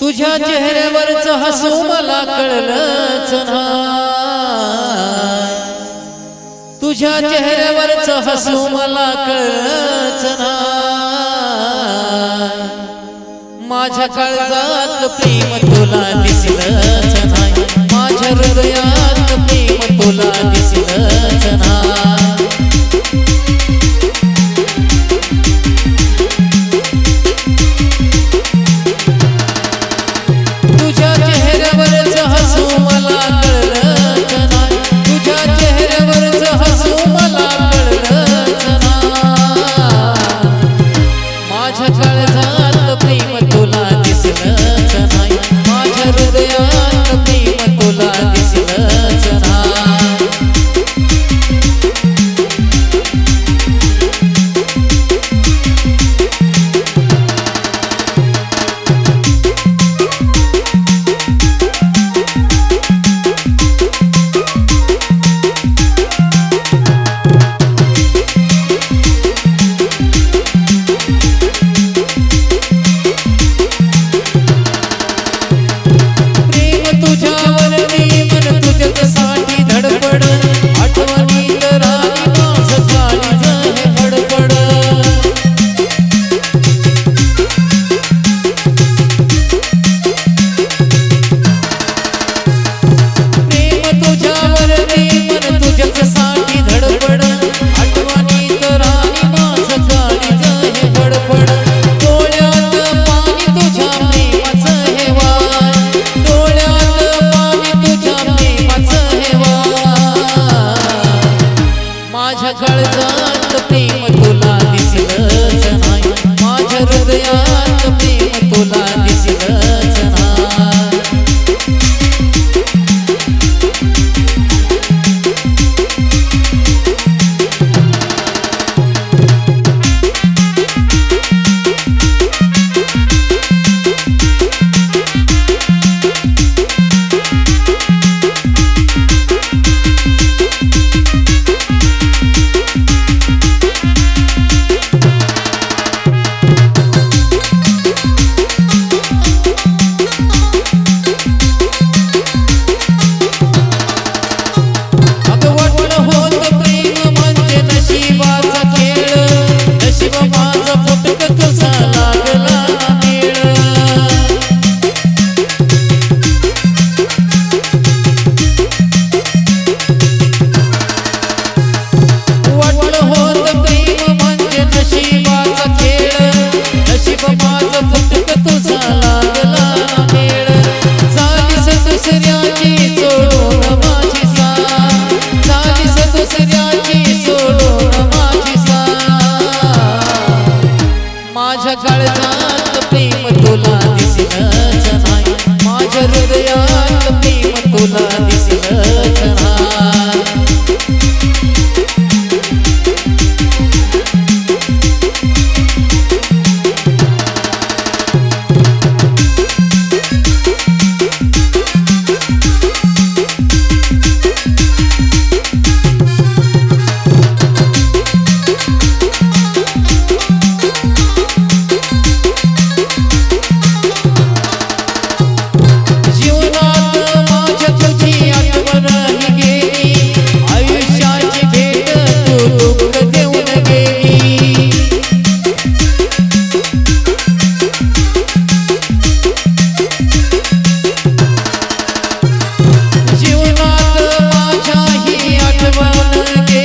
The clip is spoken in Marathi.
तुझ्या चेहऱ्यावरच हसू मला कळलंच ना तुझ्या चेहऱ्यावरच हसू मला कळलंच ना माझ्या काळजात प्रेम तुला दिसलं प्रेम